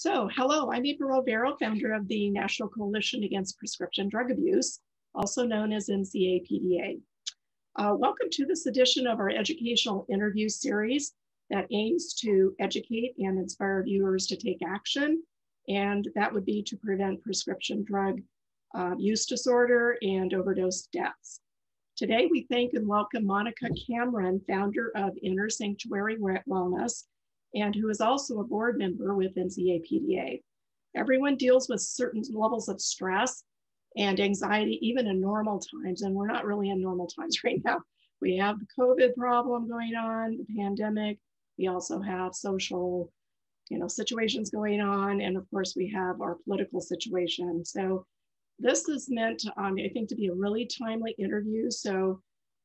So, hello, I'm April Romero, founder of the National Coalition Against Prescription Drug Abuse, also known as NCAPDA. Uh, welcome to this edition of our educational interview series that aims to educate and inspire viewers to take action, and that would be to prevent prescription drug uh, use disorder and overdose deaths. Today, we thank and welcome Monica Kamran, founder of Inner Sanctuary Wellness, and who is also a board member with NCAPDA. Everyone deals with certain levels of stress and anxiety, even in normal times, and we're not really in normal times right now. We have the COVID problem going on, the pandemic. We also have social, you know, situations going on, and of course, we have our political situation. So this is meant, um, I think, to be a really timely interview. So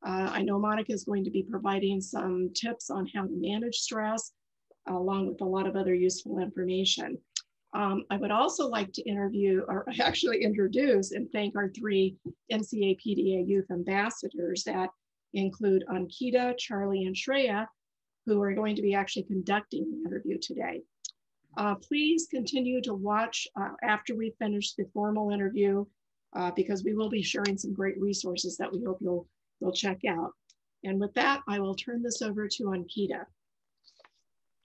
uh, I know Monica is going to be providing some tips on how to manage stress, along with a lot of other useful information. Um, I would also like to interview, or actually introduce and thank our three NCAPDA youth ambassadors that include Ankita, Charlie, and Shreya, who are going to be actually conducting the interview today. Uh, please continue to watch uh, after we finish the formal interview uh, because we will be sharing some great resources that we hope you'll, you'll check out. And with that, I will turn this over to Ankita.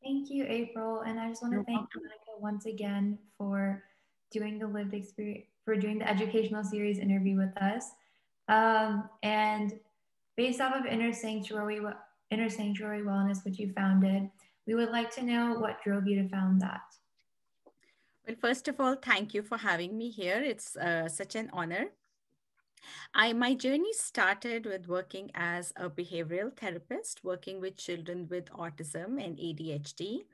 Thank you, April. And I just want to thank Monica once again for doing the lived experience, for doing the educational series interview with us. Um, and based off of Inner Sanctuary, Inner Sanctuary Wellness, which you founded, we would like to know what drove you to found that. Well, first of all, thank you for having me here. It's uh, such an honor. I my journey started with working as a behavioral therapist, working with children with autism and ADHD.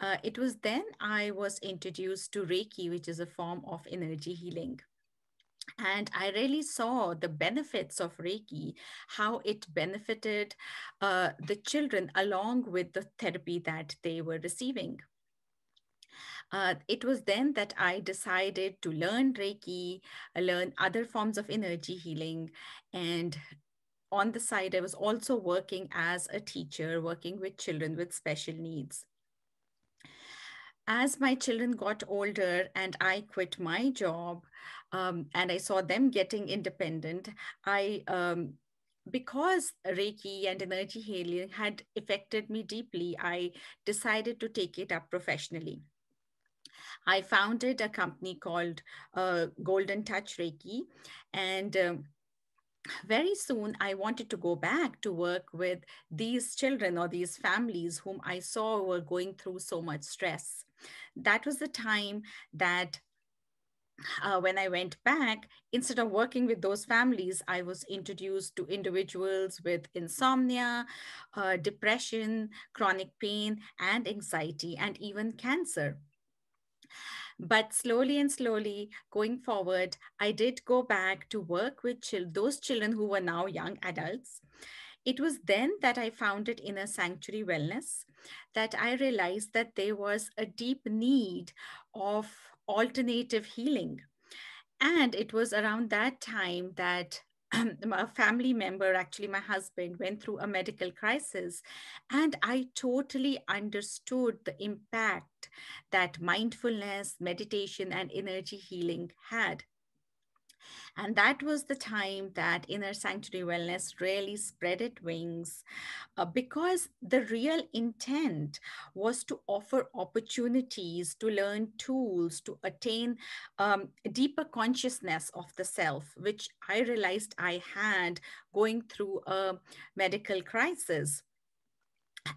Uh, it was then I was introduced to Reiki, which is a form of energy healing. And I really saw the benefits of Reiki, how it benefited uh, the children along with the therapy that they were receiving. Uh, it was then that I decided to learn Reiki, uh, learn other forms of energy healing. And on the side, I was also working as a teacher, working with children with special needs. As my children got older and I quit my job um, and I saw them getting independent, I um, because Reiki and energy healing had affected me deeply, I decided to take it up professionally. I founded a company called uh, Golden Touch Reiki. And um, very soon I wanted to go back to work with these children or these families whom I saw were going through so much stress. That was the time that uh, when I went back, instead of working with those families, I was introduced to individuals with insomnia, uh, depression, chronic pain, and anxiety, and even cancer. But slowly and slowly going forward, I did go back to work with those children who were now young adults. It was then that I founded Inner Sanctuary Wellness that I realized that there was a deep need of alternative healing. And it was around that time that a family member, actually my husband, went through a medical crisis. And I totally understood the impact that mindfulness, meditation, and energy healing had. And that was the time that Inner Sanctuary Wellness really spread its wings uh, because the real intent was to offer opportunities to learn tools to attain um, deeper consciousness of the self, which I realized I had going through a medical crisis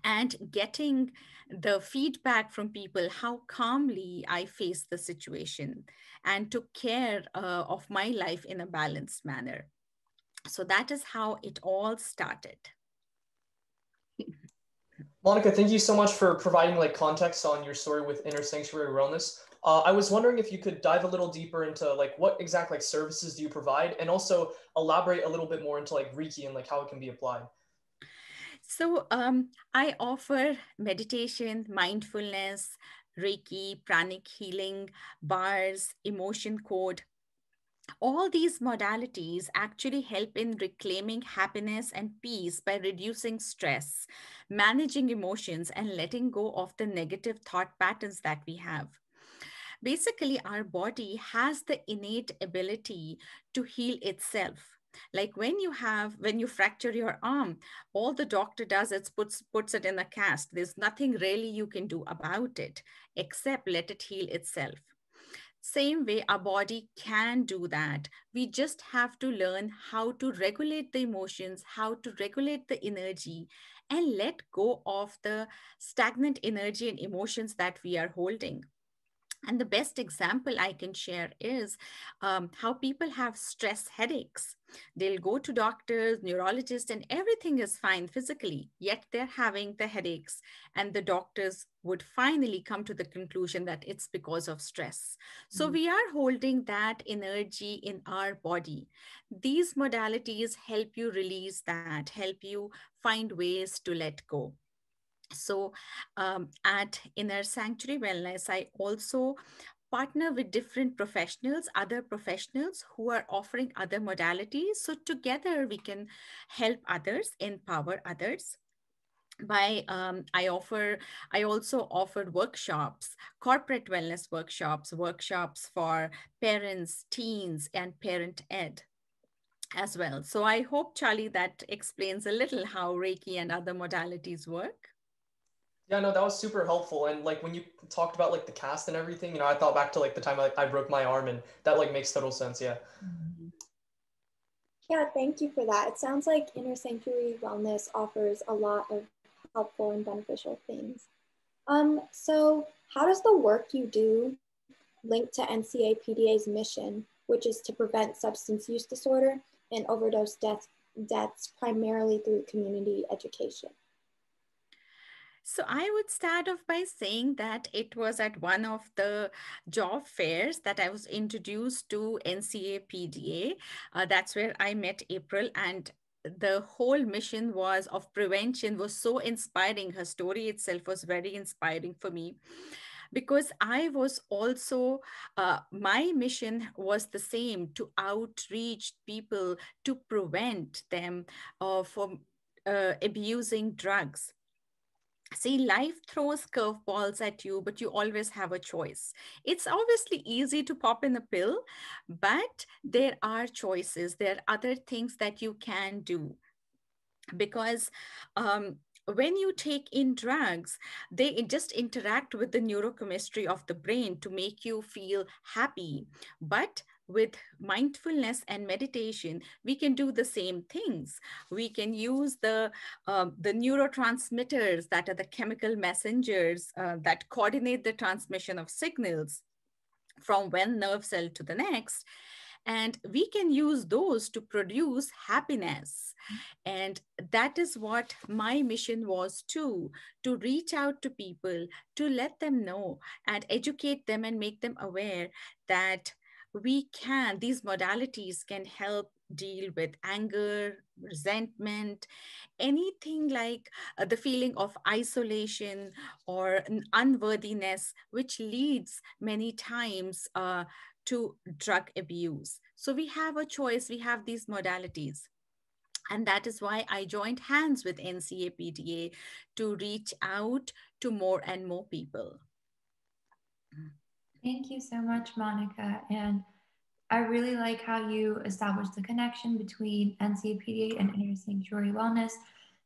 and getting the feedback from people how calmly I faced the situation and took care uh, of my life in a balanced manner. So that is how it all started. Monica, thank you so much for providing like context on your story with Inner Sanctuary Wellness. Uh, I was wondering if you could dive a little deeper into like what exact like services do you provide, and also elaborate a little bit more into like Reiki and like how it can be applied. So um, I offer meditation, mindfulness, Reiki, pranic healing, bars, emotion code. All these modalities actually help in reclaiming happiness and peace by reducing stress, managing emotions, and letting go of the negative thought patterns that we have. basically our body has the innate ability to heal itself like when you have when you fracture your arm all the doctor does is puts puts it in a cast. There's nothing really you can do about it except let it heal itself. Same way our body can do that. We just have to learn how to regulate the emotions how to regulate the energy and let go of the stagnant energy and emotions that we are holding and the best example I can share is um, how people have stress headaches. They'll go to doctors, neurologists, and everything is fine physically, yet they're having the headaches. And the doctors would finally come to the conclusion that it's because of stress. So mm-hmm. we are holding that energy in our body. These modalities help you release that, help you find ways to let go so um, at inner sanctuary wellness i also partner with different professionals other professionals who are offering other modalities. So together we can help others empower others. By um, i offer i also offered workshops corporate wellness workshops workshops for parents teens and parent ed as well. So i hope charlie that explains a little how reiki and other modalities work yeah, no, that was super helpful. And like when you talked about like the cast and everything, you know, I thought back to like the time I, I broke my arm and that like makes total sense. Yeah. Yeah, thank you for that. It sounds like Inner Sanctuary Wellness offers a lot of helpful and beneficial things. Um, so how does the work you do link to NCAPDA's mission, which is to prevent substance use disorder and overdose death, deaths primarily through community education? So I would start off by saying that it was at one of the job fairs that I was introduced to NCA PDA. Uh, that's where I met April and the whole mission was of prevention was so inspiring. Her story itself was very inspiring for me because I was also, uh, my mission was the same to outreach people to prevent them uh, from uh, abusing drugs see life throws curveballs at you but you always have a choice. It's obviously easy to pop in a pill but there are choices. There are other things that you can do. Because um, when you take in drugs, they just interact with the neurochemistry of the brain to make you feel happy. But with mindfulness and meditation, we can do the same things. We can use the, uh, the neurotransmitters that are the chemical messengers uh, that coordinate the transmission of signals from one nerve cell to the next. And we can use those to produce happiness. And that is what my mission was too to reach out to people, to let them know and educate them and make them aware that we can, these modalities can help deal with anger, resentment, anything like uh, the feeling of isolation or unworthiness, which leads many times uh, to drug abuse. So we have a choice, we have these modalities. And that is why I joined hands with NCAPDA to reach out to more and more people. Thank you so much, Monica. And I really like how you established the connection between NCAPDA and Inner Sanctuary Wellness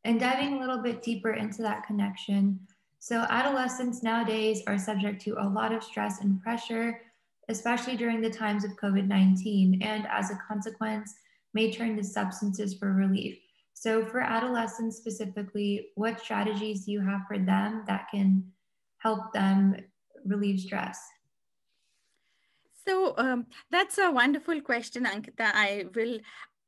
and diving a little bit deeper into that connection. So, adolescents nowadays are subject to a lot of stress and pressure, especially during the times of COVID 19, and as a consequence, may turn to substances for relief. So, for adolescents specifically, what strategies do you have for them that can help them relieve stress? So um, that's a wonderful question, Ankita. I will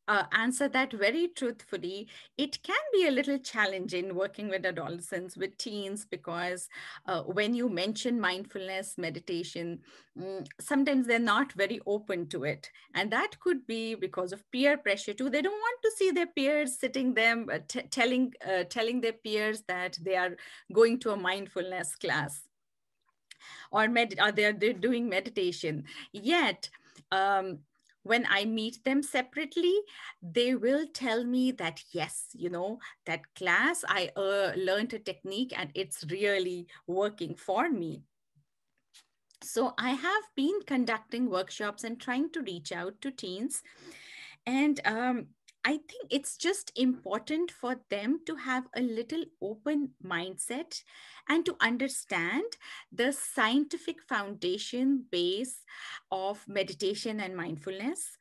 uh, answer that very truthfully. It can be a little challenging working with adolescents, with teens, because uh, when you mention mindfulness, meditation, um, sometimes they're not very open to it. And that could be because of peer pressure too. They don't want to see their peers sitting them, uh, telling, uh, telling their peers that they are going to a mindfulness class or med- or they're, they're doing meditation. Yet, um, when I meet them separately, they will tell me that, yes, you know, that class, I uh, learned a technique and it's really working for me. So I have been conducting workshops and trying to reach out to teens. And um, I think it's just important for them to have a little open mindset and to understand the scientific foundation base of meditation and mindfulness.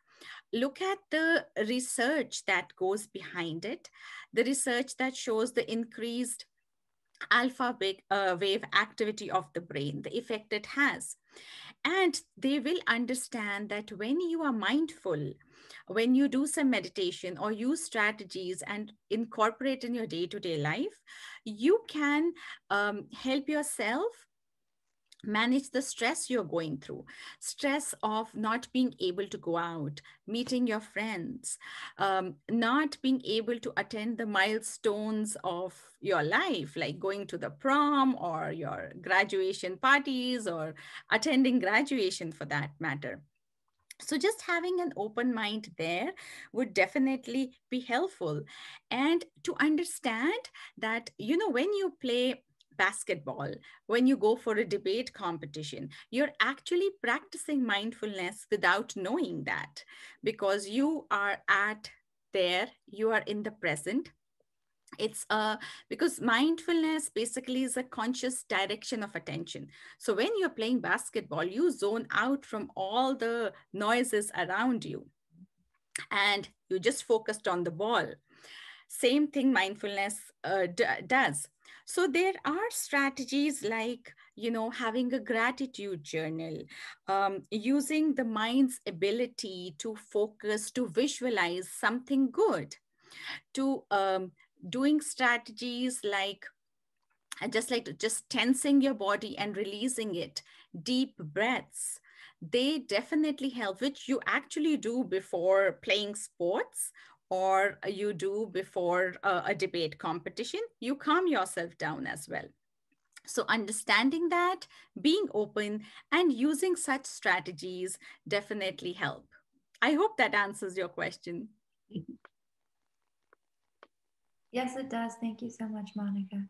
Look at the research that goes behind it, the research that shows the increased alpha uh, wave activity of the brain, the effect it has. And they will understand that when you are mindful, when you do some meditation or use strategies and incorporate in your day to day life, you can um, help yourself manage the stress you're going through. Stress of not being able to go out meeting your friends um, not being able to attend the milestones of your life like going to the prom or your graduation parties or attending graduation for that matter so just having an open mind there would definitely be helpful and to understand that you know when you play basketball, when you go for a debate competition, you're actually practicing mindfulness without knowing that because you are at there, you are in the present. It's uh, because mindfulness basically is a conscious direction of attention. So when you're playing basketball, you zone out from all the noises around you and you just focused on the ball. Same thing mindfulness uh, does so there are strategies like, you know, having a gratitude journal, um, using the mind's ability to focus, to visualize something good, to um, doing strategies like uh, just like just tensing your body and releasing it, deep breaths, they definitely help, which you actually do before playing sports or you do before a, a debate competition, you calm yourself down as well. So, understanding that, being open, and using such strategies definitely help. I hope that answers your question. Yes, it does. Thank you so much, Monica.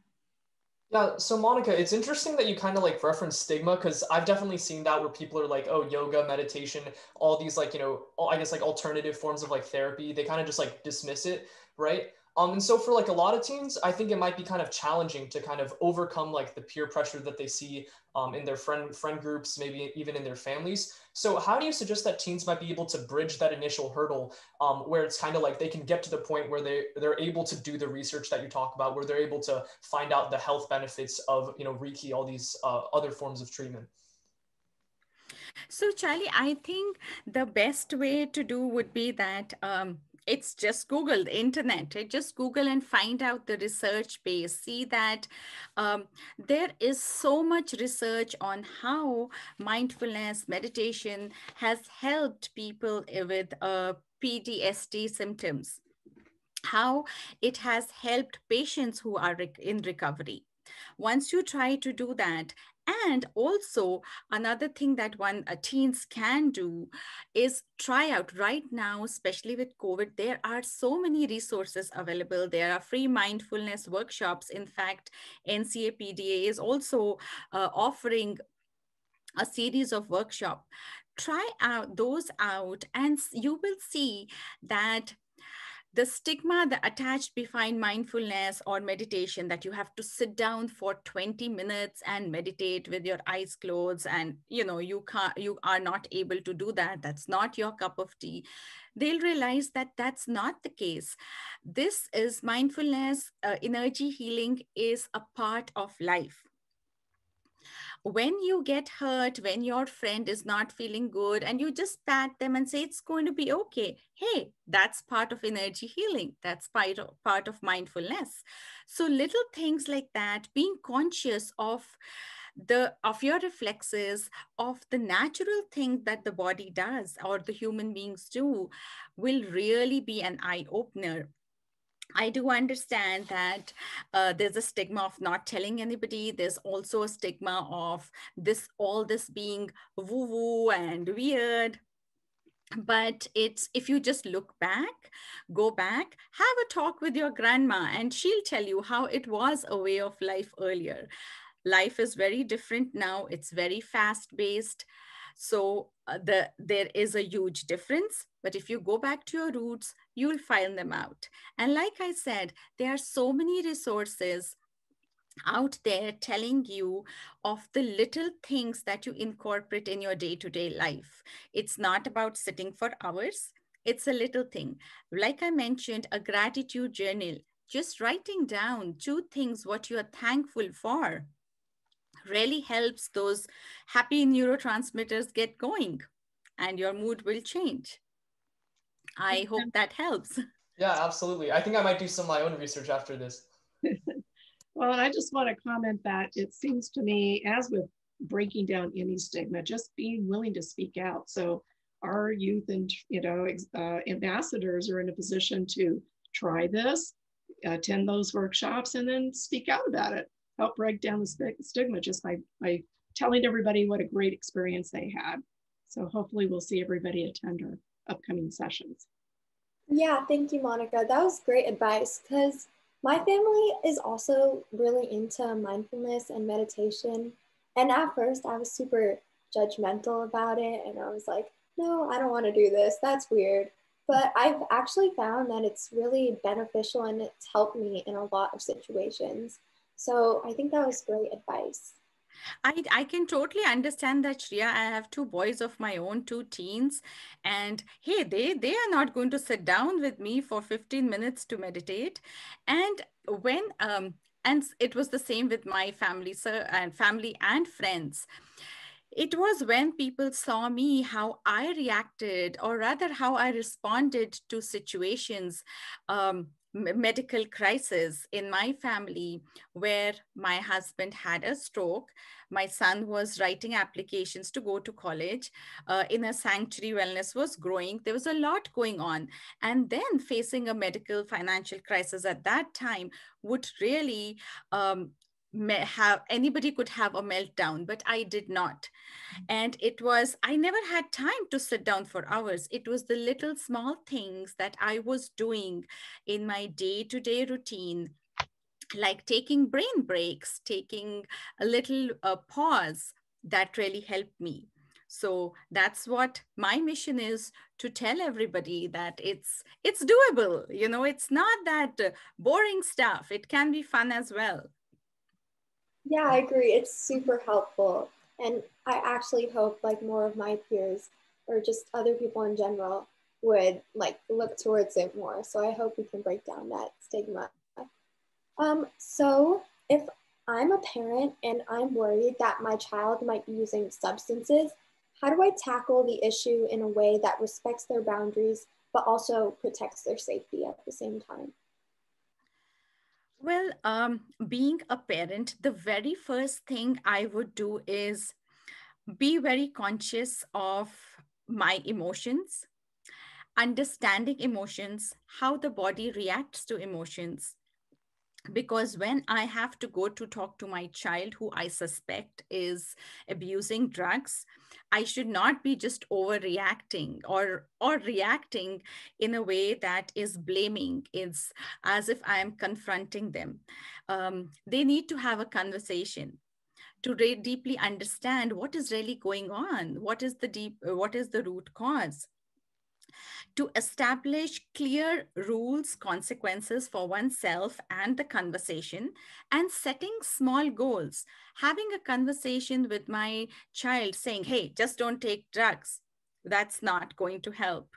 Yeah, so Monica, it's interesting that you kind of like reference stigma because I've definitely seen that where people are like, oh, yoga, meditation, all these like, you know, I guess like alternative forms of like therapy, they kind of just like dismiss it, right? Um, and so for like a lot of teens, I think it might be kind of challenging to kind of overcome like the peer pressure that they see um, in their friend friend groups, maybe even in their families. So how do you suggest that teens might be able to bridge that initial hurdle um, where it's kind of like they can get to the point where they they're able to do the research that you talk about, where they're able to find out the health benefits of you know Reiki, all these uh, other forms of treatment. So Charlie, I think the best way to do would be that um, it's just google the internet right? just google and find out the research base see that um, there is so much research on how mindfulness meditation has helped people with uh, ptsd symptoms how it has helped patients who are in recovery once you try to do that and also another thing that one uh, teens can do is try out right now, especially with COVID, there are so many resources available. There are free mindfulness workshops. In fact, NCAPDA is also uh, offering a series of workshop try out those out and you will see that the stigma that attached behind mindfulness or meditation that you have to sit down for 20 minutes and meditate with your eyes closed and you know you can't you are not able to do that. That's not your cup of tea. They'll realize that that's not the case. This is mindfulness uh, energy healing is a part of life when you get hurt, when your friend is not feeling good, and you just pat them and say, it's going to be okay. Hey, that's part of energy healing. That's part of, part of mindfulness. So, little things like that, being conscious of the of your reflexes of the natural thing that the body does or the human beings do will really be an eye opener I do understand that uh, there's a stigma of not telling anybody. There's also a stigma of this, all this being woo woo and weird. But it's if you just look back, go back, have a talk with your grandma, and she'll tell you how it was a way of life earlier life is very different now it's very fast based so uh, the there is a huge difference but if you go back to your roots you'll find them out and like i said there are so many resources out there telling you of the little things that you incorporate in your day to day life. It's not about sitting for hours, it's a little thing. Like I mentioned, a gratitude journal, just writing down two things what you are thankful for really helps those happy neurotransmitters get going and your mood will change. I hope that helps. Yeah, absolutely. I think I might do some of my own research after this. Well, and I just want to comment that it seems to me, as with breaking down any stigma, just being willing to speak out. So our youth and you know uh, ambassadors are in a position to try this, attend those workshops, and then speak out about it. Help break down the stigma just by by telling everybody what a great experience they had. So hopefully we'll see everybody attend our upcoming sessions. Yeah, thank you, Monica. That was great advice because my family is also really into mindfulness and meditation. And at first, I was super judgmental about it. And I was like, no, I don't want to do this. That's weird. But I've actually found that it's really beneficial and it's helped me in a lot of situations. So I think that was great advice. I, I can totally understand that Shreya. I have two boys of my own, two teens, and hey, they they are not going to sit down with me for 15 minutes to meditate. And when um and it was the same with my family, sir, and family and friends it was when people saw me how i reacted or rather how i responded to situations um, medical crisis in my family where my husband had a stroke. My son was writing applications to go to college uh, Inner Sanctuary Wellness was growing. There was a lot going on. And then facing a medical financial crisis at that time would really um, have anybody could have a meltdown but i did not. And it was i never had time to sit down for hours. It was the little small things that i was doing in my day to day routine like taking brain breaks taking a little uh, pause that really helped me. So that's what my mission is to tell everybody that it's it's doable. You know it's not that boring stuff. It can be fun as well yeah, I agree. It's super helpful. And I actually hope like more of my peers or just other people in general would like look towards it more. So I hope we can break down that stigma. Um, so if I'm a parent and I'm worried that my child might be using substances, how do I tackle the issue in a way that respects their boundaries but also protects their safety at the same time? Well, um, being a parent, the very first thing I would do is be very conscious of my emotions, understanding emotions, how the body reacts to emotions, because when i have to go to talk to my child who i suspect is abusing drugs i should not be just overreacting or or reacting in a way that is blaming. Is as if i am confronting them. Um, they need to have a conversation to re- deeply understand what is really going on what is the deep what is the root cause to establish clear rules, consequences for oneself and the conversation, and setting small goals. Having a conversation with my child saying, hey, just don't take drugs. That's not going to help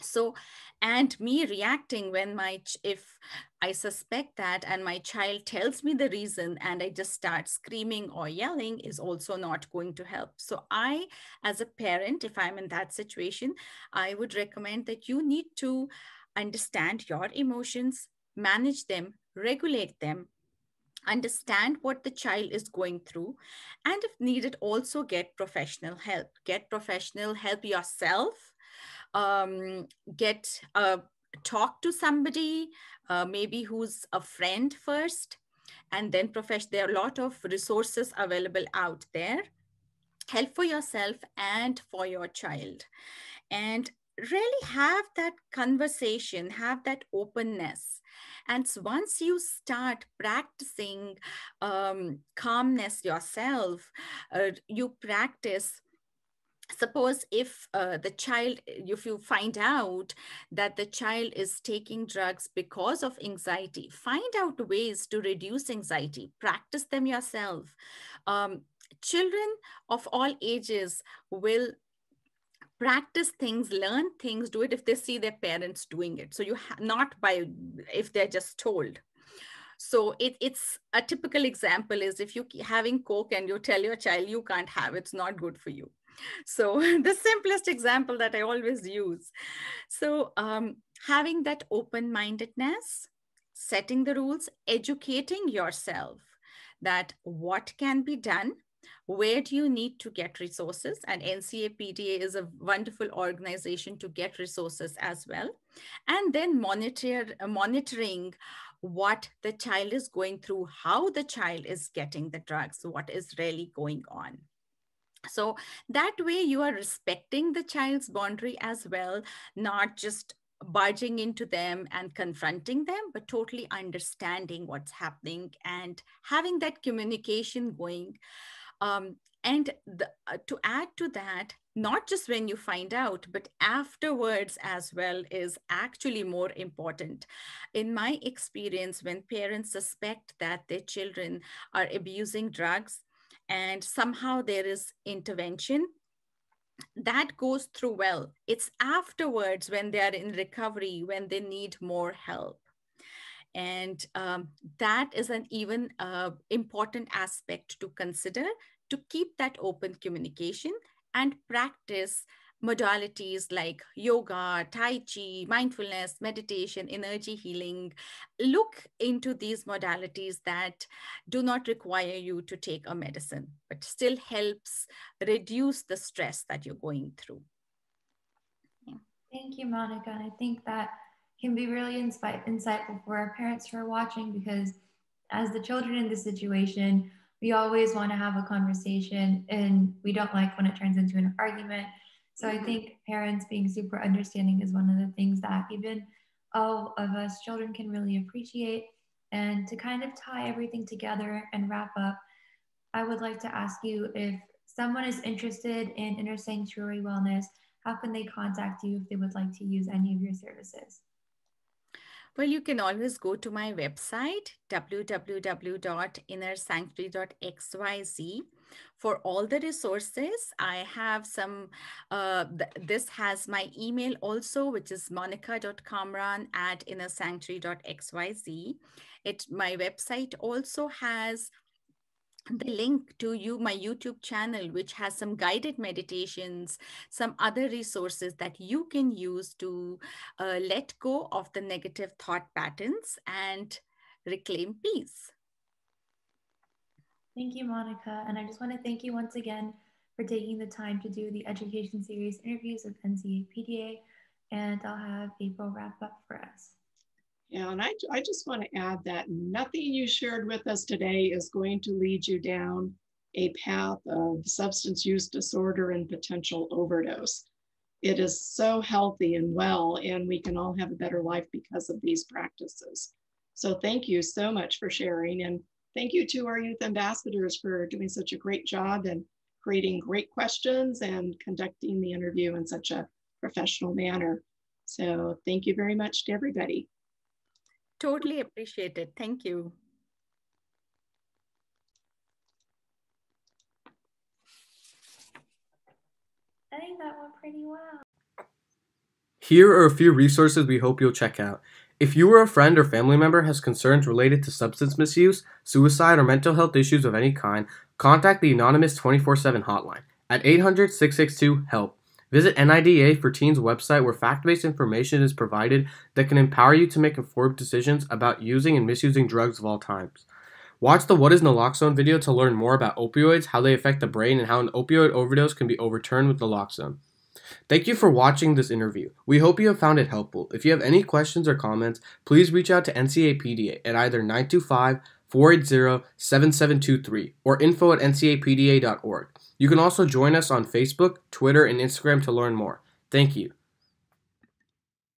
so and me reacting when my if i suspect that and my child tells me the reason and i just start screaming or yelling is also not going to help. So i as a parent if i'm in that situation i would recommend that you need to understand your emotions manage them regulate them understand what the child is going through and if needed also get professional help. Get professional help yourself um, get uh, talk to somebody, uh, maybe who's a friend first, and then profession. There are a lot of resources available out there. Help for yourself and for your child. And really have that conversation, have that openness And once you start practicing um, calmness yourself, uh, you practice suppose if uh, the child if you find out that the child is taking drugs because of anxiety find out ways to reduce anxiety. Practice them yourself. Um, children of all ages will practice things learn things do it if they see their parents doing it. So you not by if they're just told. So it, it's a typical example is if you having coke and you tell your child you can't have it's not good for you so the simplest example that i always use. So um, having that open-mindedness setting the rules educating yourself that what can be done where do you need to get resources? And ncapda is a wonderful organization to get resources as well. And then monitor monitoring what the child is going through how the child is getting the drugs what is really going on so that way you are respecting the child's boundary as well not just barging into them and confronting them but totally understanding what's happening and having that communication going. Um, and the, uh, to add to that not just when you find out but afterwards as well is actually more important. In my experience when parents suspect that their children are abusing drugs and somehow there is intervention that goes through well. It's afterwards when they are in recovery when they need more help. And um, that is an even uh, important aspect to consider to keep that open communication and practice modalities like yoga, Tai Chi, mindfulness, meditation, energy healing. Look into these modalities that do not require you to take a medicine, but still helps reduce the stress that you're going through. Yeah. Thank you, Monica. I think that can be really insightful for our parents who are watching because as the children in this situation, we always want to have a conversation and we don't like when it turns into an argument so I mm-hmm. think parents being super understanding is one of the things that even all of us children can really appreciate. And to kind of tie everything together and wrap up, I would like to ask you if someone is interested in inner sanctuary wellness, how can they contact you if they would like to use any of your services? Well, you can always go to my website, www.innersanctuary.xyz for all the resources. I have some, uh, th this has my email also, which is monica.kamran at innersanctuary.xyz. It, my website also has the link to you my youtube channel which has some guided meditations some other resources that you can use to uh, let go of the negative thought patterns and reclaim peace thank you monica and i just want to thank you once again for taking the time to do the education series interviews with nca pda and i'll have april wrap up for us yeah, and I, I just want to add that nothing you shared with us today is going to lead you down a path of substance use disorder and potential overdose. It is so healthy and well, and we can all have a better life because of these practices. So thank you so much for sharing. And thank you to our youth ambassadors for doing such a great job and creating great questions and conducting the interview in such a professional manner. So thank you very much to everybody. Totally appreciate it. Thank you. I think that went pretty well. Here are a few resources we hope you'll check out. If you or a friend or family member has concerns related to substance misuse, suicide, or mental health issues of any kind, contact the Anonymous 24 7 hotline at 800 662 HELP. Visit NIDA for Teens website where fact-based information is provided that can empower you to make informed decisions about using and misusing drugs of all times. Watch the What is Naloxone video to learn more about opioids, how they affect the brain, and how an opioid overdose can be overturned with naloxone. Thank you for watching this interview. We hope you have found it helpful. If you have any questions or comments, please reach out to NCAPDA at either 925 480 7723 or info at ncapda.org. You can also join us on Facebook, Twitter, and Instagram to learn more. Thank you.